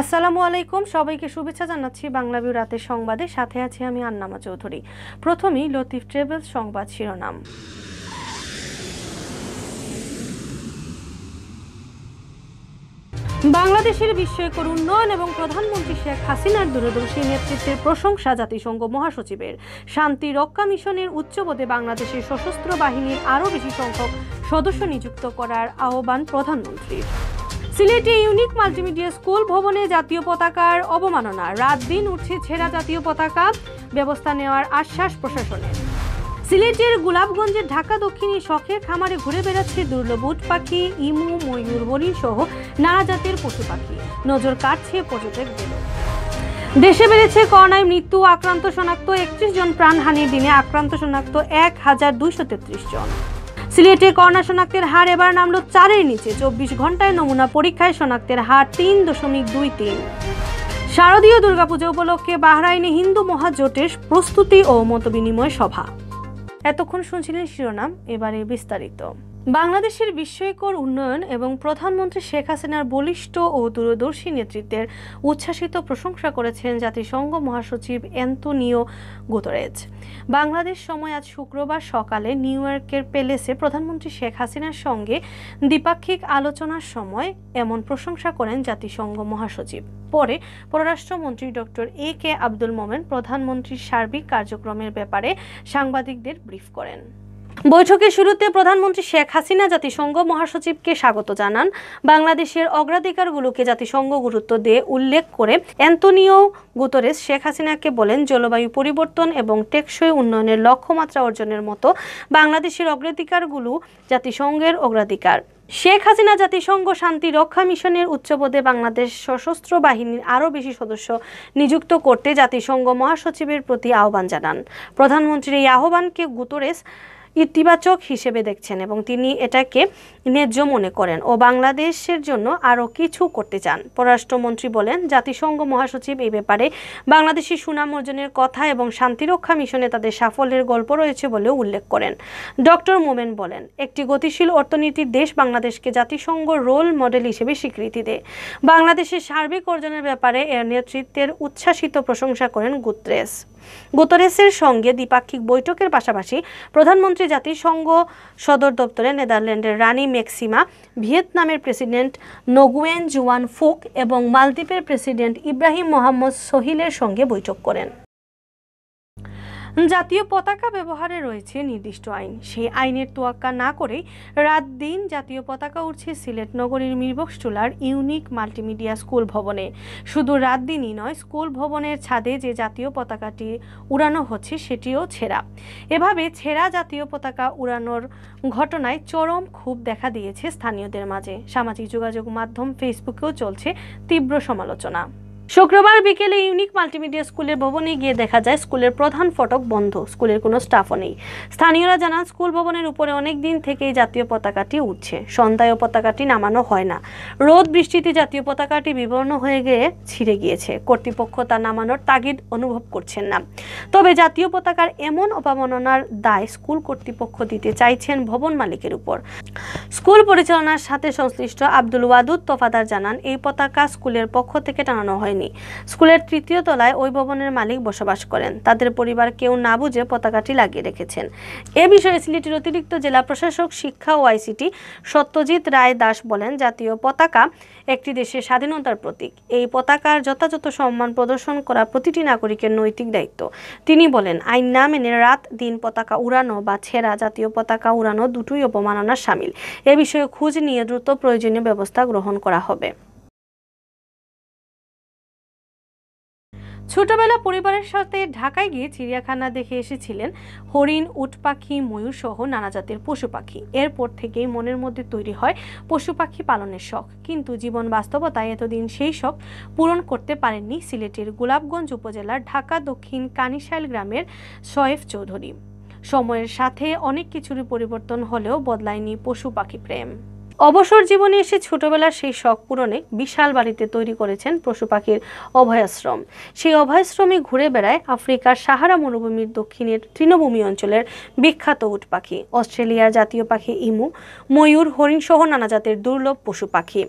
আসসালামু আলাইকুম, সবাইকে শুভেচ্ছা জানাচ্ছি বাংলা বিউ রাতের সংবাদে। সাথে আছি আমি আন্নামা চৌধুরী। প্রথমেই লতিফ ট্রেভেলস সংবাদ শিরোনাম। বাংলাদেশের বিস্ময়কর উন্নয়ন এবং প্রধানমন্ত্রী শেখ হাসিনার দূরদর্শী নেতৃত্বের প্রশংসা জাতিসংঘ মহাসচিবের। শান্তি রক্ষা মিশনের উচ্চপদে বাংলাদেশের সশস্ত্র বাহিনীর আরও বেশি সংখ্যক সদস্য নিযুক্ত করার আহ্বান প্রধানমন্ত্রীর। সিলেটে ইউনিক মাল্টিমিডিয়া স্কুল ভবনে জাতীয় পতাকার অবমাননা। রাত দিন উঠছে ছেঁড়া জাতীয় পতাকা, ব্যবস্থা নেওয়ার আশ্বাস প্রশাসনের। সিলেটের গোলাপগঞ্জের ঢাকা দক্ষিণী শখের খামারে ঘুরে বেড়াচ্ছে দুর্লভ উট পাখি, ইমু, ময়ূর হরিণ সহ নানা জাতের পশু পাখি। নজর কাটছে পর্যটকদের দেশে বেড়েছে করোনায় মৃত্যু, আক্রান্ত শনাক্ত একত্রিশ জন, প্রাণহানির দিনে আক্রান্ত শনাক্ত এক হাজার দুইশো তেত্রিশ জন। সিলেটে করোনা শনাক্তের হার এবার নামলো চারের নিচে। চব্বিশ ঘন্টায় নমুনা পরীক্ষায় শনাক্তের হার তিন দশমিক দুই তিন। শারদীয় দুর্গাপূজা উপলক্ষে বাহরাইনে হিন্দু মহাজোটের প্রস্তুতি ও মতবিনিময় সভা। এতক্ষণ শুনছিলেন শিরোনাম, এবারে বিস্তারিত। বাংলাদেশের বিস্ময়কর উন্নয়ন এবং প্রধানমন্ত্রী শেখ হাসিনার বলিষ্ঠ ও দূরদর্শী নেতৃত্বের উচ্ছ্বাসিত প্রশংসা করেছেন জাতিসংঘ মহাসচিব অ্যান্তনিও গুতরেজ। বাংলাদেশ সময় আজ শুক্রবার সকালে নিউ ইয়র্কের প্যালেসে প্রধানমন্ত্রী শেখ হাসিনার সঙ্গে দ্বিপাক্ষিক আলোচনার সময় এমন প্রশংসা করেন জাতিসংঘ মহাসচিব। পরে পররাষ্ট্রমন্ত্রী ডক্টর এ কে আব্দুল মোমেন প্রধানমন্ত্রীর সার্বিক কার্যক্রমের ব্যাপারে সাংবাদিকদের ব্রিফ করেন। বৈঠকের শুরুতে প্রধানমন্ত্রী শেখ হাসিনা জাতিসংঘ মহাসচিবকে স্বাগত জানান। বাংলাদেশের অগ্রাধিকারগুলোকে জাতিসংঘ গুরুত্ব দিয়ে উল্লেখ করে অ্যান্তনিও গুতরেস শেখ হাসিনাকে বলেন, জলবায়ু পরিবর্তন এবং টেকসই উন্নয়নের লক্ষ্যমাত্রা অর্জনের মতো বাংলাদেশের অগ্রাধিকারগুলো জাতিসংঘের অগ্রাধিকার। শেখ হাসিনা জাতিসংঘ শান্তি রক্ষা মিশনের উচ্চপদে বাংলাদেশ সশস্ত্র বাহিনীর আরও বেশি সদস্য নিযুক্ত করতে জাতিসংঘ মহাসচিবের প্রতি আহ্বান জানান। প্রধানমন্ত্রীর এই আহ্বানকে গুতরেস ইতিবাচক হিসেবে দেখছেন এবং তিনি এটাকে ন্যায্য মনে করেন ও বাংলাদেশের জন্য আরও কিছু করতে চান। পররাষ্ট্রমন্ত্রী বলেন, জাতিসংঘ মহাসচিব এই ব্যাপারে বাংলাদেশি সুনাম অর্জনের কথা এবং শান্তিরক্ষা মিশনে তাদের সাফল্যের গল্প রয়েছে বলেও উল্লেখ করেন। ডক্টর মোমেন বলেন, একটি গতিশীল অর্থনীতির দেশ বাংলাদেশকে জাতিসংঘ রোল মডেল হিসেবে স্বীকৃতি দেয়। বাংলাদেশের সার্বিক অর্জনের ব্যাপারে এর নেতৃত্বের উচ্ছ্বাসিত প্রশংসা করেন গুত্রেস। গুতরেসের সঙ্গে দ্বিপাক্ষিক বৈঠকের পাশাপাশি প্রধানমন্ত্রী জাতিসংঘ সদর দপ্তরে নেদারল্যান্ডের রানী মেক্সিমা, ভিয়েতনামের প্রেসিডেন্ট নগুয়েন জুয়ান ফুক এবং মালদ্বীপের প্রেসিডেন্ট ইব্রাহিম মোহাম্মদ সোহিলের সঙ্গে বৈঠক করেন। জাতীয় পতাকা ব্যবহারে রয়েছে নির্দিষ্ট আইন। সেই আইনের তোয়াক্কা না করেই রাত দিন জাতীয় পতাকা উঠছে সিলেট নগরীর মিরবক্সটুলার ইউনিক মাল্টিমিডিয়া স্কুল ভবনে। শুধু রাত দিনই নয়, স্কুল ভবনের ছাদে যে জাতীয় পতাকাটি উড়ানো হচ্ছে সেটিও ছেঁড়া। এভাবে ছেঁড়া জাতীয় পতাকা উড়ানোর ঘটনায় চরম ক্ষোভ দেখা দিয়েছে স্থানীয়দের মাঝে। সামাজিক যোগাযোগ মাধ্যম ফেসবুকেও চলছে তীব্র সমালোচনা। শুক্রবার বিকেলে ইউনিক মাল্টিমিডিয়া স্কুলের ভবনে গিয়ে দেখা যায় স্কুলের প্রধান ফটক বন্ধ। স্কুলের কোনো স্টাফও নেই। স্থানীয়রা জানান, স্কুল ভবনের উপরে অনেক দিন থেকেই জাতীয় পতাকাটি উঠছে সন্ধ্যায় পতাকাটি নামানো হয় না। রোদ, বৃষ্টিতে জাতীয় পতাকাটি বিবর্ণ হয়ে গিয়ে ছিঁড়ে গিয়েছে। কর্তৃপক্ষ তা নামানোর তাগিদ অনুভব করছেন না। তবে জাতীয় পতাকার এমন অবমাননার দায় স্কুল কর্তৃপক্ষ দিতে চাইছেন ভবন মালিকের উপর। স্কুল পরিচালনার সাথে সংশ্লিষ্ট আব্দুল ওয়াদুদ তোফাদার জানান, এই পতাকা স্কুলের পক্ষ থেকে টানানো হয়নি। স্কুলের তৃতীয় তলায় ওই ভবনের মালিক বসবাস করেন। তাদের পরিবার কেউ না বুঝে পতাকাটি লাগিয়ে রেখেছেন। এ বিষয়ে সিলেটের অতিরিক্ত জেলা প্রশাসক, শিক্ষা ও আইসিটি সত্যজিৎ রায় দাস বলেন, জাতীয় পতাকা একটি দেশের স্বাধীনতার প্রতীক। এই পতাকার যথাযথ সম্মান প্রদর্শন করা প্রতিটি নাগরিকের নৈতিক দায়িত্ব। তিনি বলেন, আইন না মেনে রাত দিন পতাকা উড়ানো বা ছেঁড়া জাতীয় পতাকা উড়ানো দুটোই অপমাননার সামিল। এ বিষয়ে খোঁজ নিয়ে দ্রুত প্রয়োজনীয় ব্যবস্থা গ্রহণ করা হবে। ছোটবেলা পরিবারের সাথে ঢাকায় গিয়ে চিড়িয়াখানা দেখে এসেছিলেন হরিণ, উট পাখি, ময়ূর সহ নানা জাতের পশু পাখি। এরপর থেকেই মনের মধ্যে তৈরি হয় পশু পাখি পালনের শখ। কিন্তু জীবন বাস্তবতায় এতদিন সেই শখ পূরণ করতে পারেননি সিলেটের গোলাপগঞ্জ উপজেলার ঢাকা দক্ষিণ কানিশাইল গ্রামের শয়েফ চৌধুরী। সময়ের সাথে অনেক কিছুরই পরিবর্তন হলেও বদলায়নি পশু পাখি প্রেম। অবসর জীবনে এসে ছোটবেলার সেই শখ পূরণে বিশাল বাড়িতে তৈরি করেছেন পশু পাখির অভয়াশ্রম। সেই অভয়াশ্রমে ঘুরে বেড়ায় আফ্রিকার সাহারা মরুভূমির দক্ষিণের তৃণভূমি অঞ্চলের বিখ্যাত উট পাখি, অস্ট্রেলিয়ার জাতীয় পাখি ইমু, ময়ূর হরিণসহ নানা জাতের দুর্লভ পশু পাখি।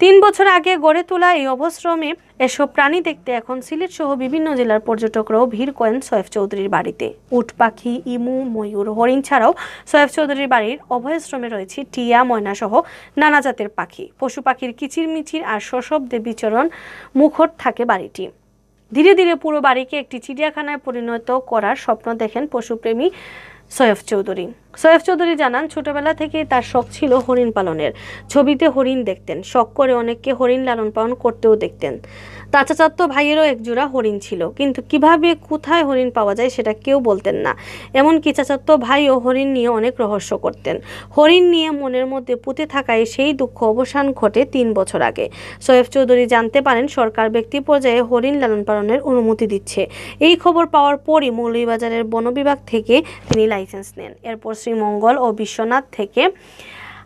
তিন বছর আগে গড়ে তোলা এই অবশ্রমে এসব প্রাণী দেখতে এখন সিলেট সহ বিভিন্ন জেলার পর্যটকরাও ভিড় করেন সৈয়দ চৌধুরীর বাড়িতে। উট পাখি, ইমু, ময়ূর, হরিণ ছাড়াও সৈয়দ চৌধুরীর বাড়ির অভয়াশ্রমে রয়েছে টিয়া ময়না সহ নানা জাতের পাখি। পশু পাখির কিচিরমিচির আর সশব্দে বিচরণ মুখর থাকে বাড়িটি। ধীরে ধীরে পুরো বাড়িকে একটি চিড়িয়াখানায় পরিণত করার স্বপ্ন দেখেন পশুপ্রেমী সৈয়দ চৌধুরী। সৈয়দ চৌধুরী জানান, ছোটবেলা থেকেই তার শখ ছিল হরিণ পালনের। ছবিতে হরিণ দেখতেন। শখ করে অনেককে হরিণ লালন পালন করতেও দেখতেন। চাচাতো ভাইয়েরও একজোড়া হরিণ ছিল। কিন্তু কীভাবে কোথায় হরিণ পাওয়া যায় সেটা কেউ বলতেন না। এমন এমনকি চাচাতো ভাইও হরিণ নিয়ে অনেক রহস্য করতেন। হরিণ নিয়ে মনের মধ্যে পুঁতে থাকায় সেই দুঃখ অবসান ঘটে তিন বছর আগে। সৈয়দ চৌধুরী জানতে পারেন, সরকার ব্যক্তি পর্যায়ে হরিণ লালন পালনের অনুমতি দিচ্ছে। এই খবর পাওয়ার পরই মৌলভীবাজারের বন বিভাগ থেকে তিনি লাইসেন্স নেন। এরপর শ্রীমঙ্গল ও বিশ্বনাথ থেকে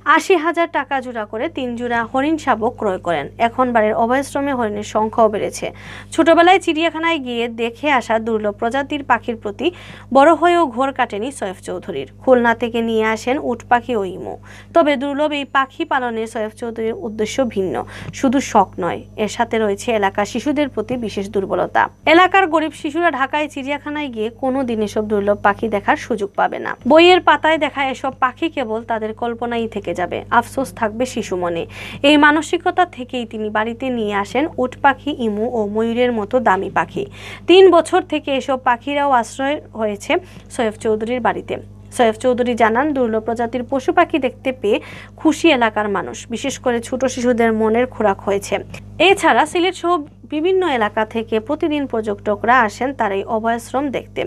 আশি হাজার টাকা জোড়া করে তিন জোড়া হরিণ শাবক ক্রয় করেন। এখন বাড়ির অভয়াশ্রমে হরিণের সংখ্যাও বেড়েছে। ছোটবেলায় চিড়িয়াখানায় গিয়ে দেখে আসা দুর্লভ প্রজাতির পাখির প্রতি বড় হয়েও ঘোর কাটেনি সৈয়দ চৌধুরীর। খুলনা থেকে নিয়ে আসেন উট পাখি ও ইমু। তবে দুর্লভ এই পাখি পালনে সৈয়দ চৌধুরীর উদ্দেশ্য ভিন্ন। শুধু শখ নয়, এর সাথে রয়েছে এলাকার শিশুদের প্রতি বিশেষ দুর্বলতা। এলাকার গরিব শিশুরা ঢাকায় চিড়িয়াখানায় গিয়ে কোনো দিন এসব দুর্লভ পাখি দেখার সুযোগ পাবে না। বইয়ের পাতায় দেখা এসব পাখি কেবল তাদের কল্পনাই থেকে যাবে। আফসোস থাকবে শিশু মনে। এই মানসিকতা থেকেই তিনি বাড়িতে নিয়ে আসেন উট পাখি, ইমু ও ময়ূরের মতো দামি পাখি। তিন বছর থেকে এসব পাখিরাও আশ্রয় হয়েছে সৈয়দ চৌধুরীর বাড়িতে। সৈয়দ চৌধুরী জানান, দুর্লভ প্রজাতির পশু পাখি দেখতে পেয়ে খুশি এলাকার মানুষ। বিশেষ করে ছোট শিশুদের মনের খোরাক হয়েছে। এছাড়া সিলেট সহ বিভিন্ন এলাকা থেকে প্রতিদিন পর্যটকরা আসেন তার এই অভয়াশ্রম দেখতে।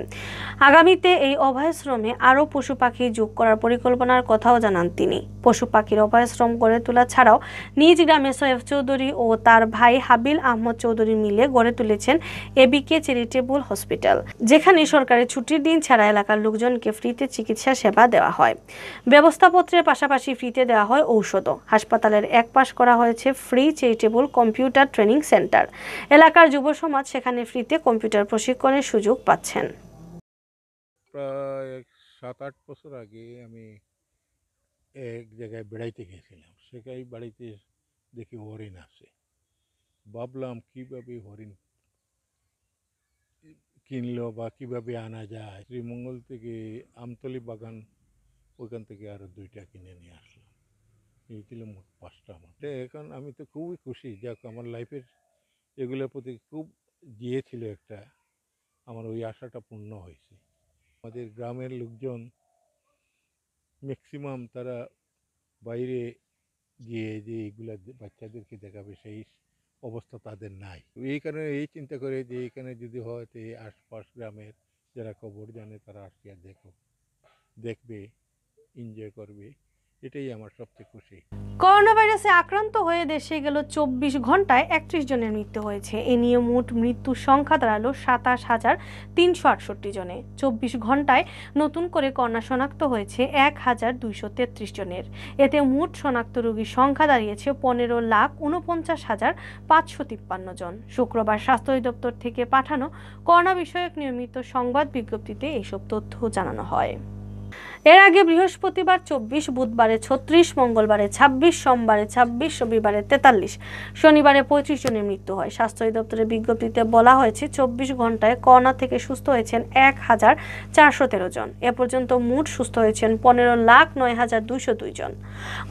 আগামীতে এই অভয়াশ্রমে আরও পশু পাখি যোগ করার পরিকল্পনার কথাও জানান তিনি। পশু পাখির অভয়াশ্রম গড়ে তোলা ছাড়াও নিজ গ্রামে সৈয়দ চৌধুরী ও তার ভাই হাবিল আহমদ চৌধুরী মিলে গড়ে তুলেছেন এবিকে চ্যারিটেবল হসপিটাল, যেখানে সরকারি ছুটির দিন ছাড়া এলাকার লোকজনকে ফ্রিতে চিকিৎসা সেবা দেওয়া হয়। ব্যবস্থাপত্রের পাশাপাশি ফ্রিতে দেওয়া হয় ঔষধও। হাসপাতালের এক পাশ করা হয়েছে free charitable computer training centre. এলাকার যুব সমাজ সেখানে ফ্রিতে কম্পিউটার প্রশিক্ষণের সুযোগ পাচ্ছেন। প্রায় সাত আট বছর আগে আমি এক জায়গায় বেড়াইতে গেছিলাম। সেখানে বাড়িতে দেখি হরিণ আছে। ভাবলাম কীভাবে হরিণ কিনলো বা কীভাবে আনা যায়? শ্রীমঙ্গল থেকে আমতলি বাগান, ওইখান থেকে আরও দুইটা কিনে নিয়ে আসলাম। এই ছিল মোট পাঁচটা আমার এখন আমি তো খুবই খুশি। যাক, আমার লাইফের এগুলোর প্রতি খুব দিয়েছিল একটা। আমার ওই আশাটা পূর্ণ হয়েছে। আমাদের গ্রামের লোকজন ম্যাক্সিমাম তারা বাইরে গিয়ে যে এইগুলা বাচ্চাদেরকে দেখাবে, সেই অবস্থা তাদের নাই। এই কারণে এই চিন্তা করে যে এখানে যদি হয় তো এই আশপাশ গ্রামের যারা খবর জানে তারা আসিয়া দেখো, দেখবে এনজয় করবে। এটাই আমার সবচেয়ে খুশি। করোনা ভাইরাসে আক্রান্ত হয়ে দেশে গেল চব্বিশ ঘন্টায় একত্রিশ জনের মৃত্যু হয়েছে। এ নিয়ে মোট মৃত্যুর সংখ্যা দাঁড়াল সাতাশ হাজার তিনশো আটষট্টি জনে। চব্বিশ ঘন্টায় নতুন করে করোনা শনাক্ত হয়েছে এক হাজার দুইশো তেত্রিশ জনের। এতে মোট শনাক্ত রোগীর সংখ্যা দাঁড়িয়েছে পনেরো লাখ উনপঞ্চাশ হাজার পাঁচশো তিপ্পান্ন জন। শুক্রবার স্বাস্থ্য অধিদপ্তর থেকে পাঠানো করোনা বিষয়ক নিয়মিত সংবাদ বিজ্ঞপ্তিতে এইসব তথ্য জানানো হয়। এর আগে বৃহস্পতিবার চব্বিশ, বুধবারে ছত্রিশ, মঙ্গলবারে ছাব্বিশ, সোমবারে ছাব্বিশ, রবিবারে তেতাল্লিশ, শনিবারে পঁয়ত্রিশ জনের মৃত্যু হয়। স্বাস্থ্য অধিদপ্তরের বিজ্ঞপ্তিতে বলা হয়েছে, চব্বিশ ঘন্টায় করোনা থেকে সুস্থ হয়েছেন এক হাজার চারশো তেরো জন। এ পর্যন্ত মোট সুস্থ হয়েছেন পনেরো লাখ নয় হাজার দুইশো দুই জন।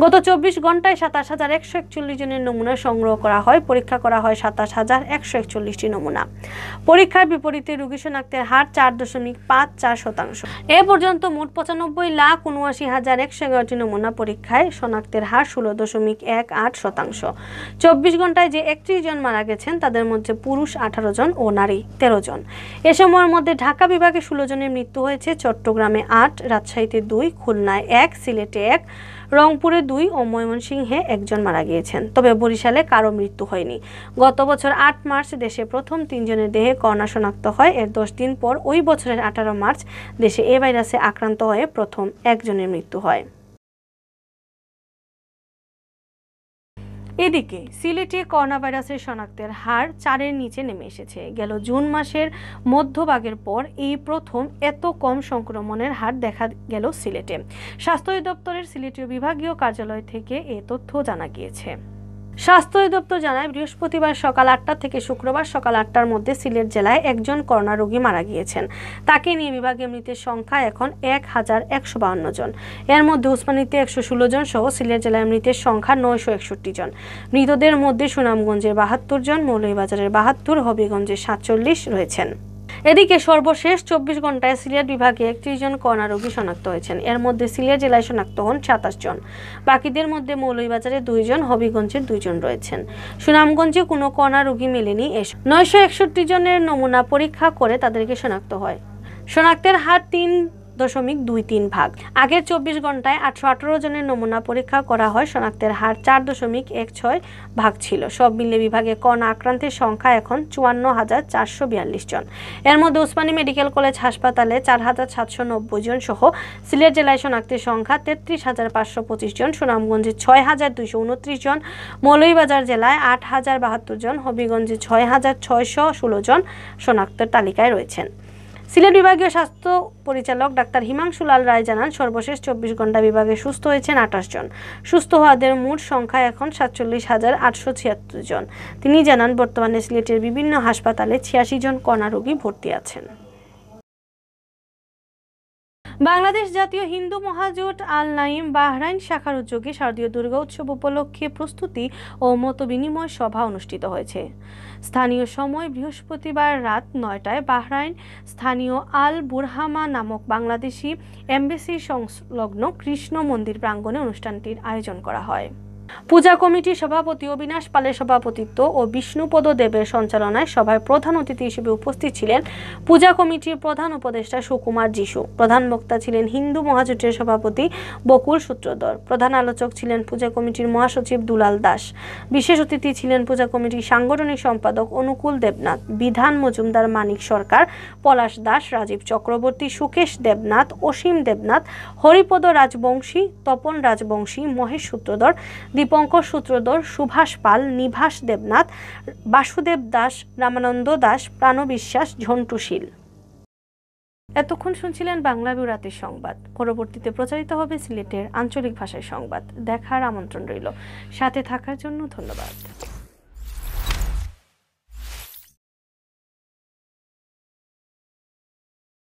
গত চব্বিশ ঘন্টায় সাতাশ হাজার একশো একচল্লিশ জনের নমুনা সংগ্রহ করা হয়। পরীক্ষা করা হয় সাতাশ হাজার একশো একচল্লিশটি নমুনা। পরীক্ষার বিপরীতে রোগী শনাক্তের হার চার দশমিক পাঁচ চার শতাংশ। এ পর্যন্ত মোট পঁচানব্বই লাখ উনআশি হাজার একশো এগারোটি নমুনা পরীক্ষায় শনাক্তের হার ষোলো দশমিক এক আট শতাংশ। চব্বিশ ঘন্টায় যে একত্রিশ জন মারা গেছেন, তাদের মধ্যে পুরুষ আঠারো জন ও নারী তেরো জন। এ সময়ের মধ্যে ঢাকা বিভাগে ষোলো জনের মৃত্যু হয়েছে, চট্টগ্রামে আট, রাজশাহীতে দুই, খুলনায় এক, সিলেটে এক রংপুরে দুই ও ময়মনসিংহে একজন মারা গিয়েছেন। তবে বরিশালে কারও মৃত্যু হয়নি। গত বছর আট মার্চ দেশে প্রথম তিনজনের দেহে করোনা শনাক্ত হয়। এর দশ দিন পর ওই বছরের আঠারো মার্চ দেশে এ ভাইরাসে আক্রান্ত হয়ে প্রথম একজনের মৃত্যু হয়। এদিকে সিলেটে করোনা ভাইরাসের শনাক্তের হার চারের নিচে নেমে এসেছে। গেল জুন মাসের মধ্যভাগের পর এই প্রথম এত কম সংক্রমণের হার দেখা গেল সিলেটে। স্বাস্থ্য অধিদপ্তরের সিলেটীয় বিভাগীয় কার্যালয় থেকে এ তথ্য জানা গিয়েছে। স্বাস্থ্য অধিদপ্তর জানায়, বৃহস্পতিবার সকাল আটটা থেকে শুক্রবার সকাল আটটার মধ্যে সিলেট জেলায় একজন করোনা রোগী মারা গিয়েছেন। তাকে নিয়ে বিভাগে মৃতের সংখ্যা এখন এক হাজার একশো বাহান্ন জন। এর মধ্যে উসমানীতে একশো ষোলো জন সহ সিলেট জেলায় মৃতের সংখ্যা নয়শো একষট্টি জন। মৃতদের মধ্যে সুনামগঞ্জের বাহাত্তর জন, মৌলভীবাজারের বাহাত্তর, হবিগঞ্জের সাতচল্লিশ রয়েছেন। এদিকে সর্বশেষ চব্বিশ ঘন্টায় সিলেট বিভাগে একত্রিশ জন করোনা রোগী শনাক্ত হয়েছেন। এর মধ্যে সিলেট জেলায় শনাক্ত হন সাতাশ জন। বাকিদের মধ্যে মৌলভীবাজারে দুইজন হবিগঞ্জের দুইজন রয়েছেন। সুনামগঞ্জে কোনো করোনা রোগী মেলেনি। এস নয়শো একষট্টি জনের নমুনা পরীক্ষা করে তাদেরকে শনাক্ত হয়। শনাক্তের হার তিন দশমিক দুই তিন ভাগ। আগের চব্বিশ ঘন্টায় আটশো আঠারো জনের নমুনা পরীক্ষা করা হয়, শনাক্তের হার চার দশমিক এক ছয় ভাগ ছিল। সব মিলে বিভাগে করোনা আক্রান্তের সংখ্যা এখন চুয়ান্ন হাজার চারশো বিয়াল্লিশ জন। এর মধ্যে উসমানী মেডিকেল কলেজ হাসপাতালে চার হাজার সাতশো নব্বই জন সহ সিলেট জেলায় শনাক্তের সংখ্যা তেত্রিশ হাজার পাঁচশো পঁচিশ জন, সুনামগঞ্জে ছয় হাজার দুইশো উনত্রিশ জন, মৌলভীবাজার জেলায় আট হাজার বাহাত্তর জন, হবিগঞ্জে ছয় হাজার ছয়শো ষোলো জন শনাক্তের তালিকায় রয়েছেন। সিলেট বিভাগীয় স্বাস্থ্য পরিচালক ডাক্তার হিমাংশু লাল রায় জানান, সর্বশেষ চব্বিশ ঘণ্টা বিভাগে সুস্থ হয়েছেন আঠাশ জন। সুস্থ হওয়াদের মোট সংখ্যা এখন সাতচল্লিশ হাজার আটশো ছিয়াত্তর জন। তিনি জানান, বর্তমানে সিলেটের বিভিন্ন হাসপাতালে ছিয়াশি জন কণা রোগী ভর্তি আছেন। বাংলাদেশ জাতীয় হিন্দু মহাজোট আল নাইম বাহরাইন শাখার উদ্যোগে শারদীয় দুর্গা উৎসব উপলক্ষে প্রস্তুতি ও মত বিনিময় সভা অনুষ্ঠিত হয়েছে। স্থানীয় সময় বৃহস্পতিবার রাত নয়টায় বাহরাইন স্থানীয় আল বুরহামা নামক বাংলাদেশি এমবেসি সংলগ্ন কৃষ্ণ মন্দির প্রাঙ্গণে অনুষ্ঠানটির আয়োজন করা হয়। পূজা কমিটির সভাপতি অবিনাশ পালের সভাপতিত্ব ও বিষ্ণুপদ দেবের সঞ্চালনায় সভায় প্রধান অতিথি হিসেবে উপস্থিত ছিলেন পূজা কমিটির প্রধান উপদেষ্টা সুকুমার যিশু। প্রধান বক্তা ছিলেন হিন্দু মহাজোটের সভাপতি বকুল সূত্রধর। প্রধান আলোচক ছিলেন পূজা কমিটির মহাসচিব দুলাল দাস। বিশেষ অতিথি ছিলেন পূজা কমিটির সাংগঠনিক সম্পাদক অনুকূল দেবনাথ, বিধান মজুমদার মানিক সরকার, পলাশ দাস, রাজীব চক্রবর্তী, সুকেশ দেবনাথ, অসীম দেবনাথ, হরিপদ রাজবংশী, তপন রাজবংশী, মহেশ সূত্রধর দীপঙ্কর সূত্রধর, সুভাষ পাল, নিভাস দেবনাথ, বাসুদেব দাস, রামানন্দ দাস প্রাণবিশ্বাস ঝন্টুশীল এতক্ষণ শুনছিলেন বাংলা বিরাতের সংবাদ। পরবর্তীতে প্রচারিত হবে সিলেটের আঞ্চলিক ভাষায় সংবাদ। দেখার আমন্ত্রণ রইল। সাথে থাকার জন্য ধন্যবাদ।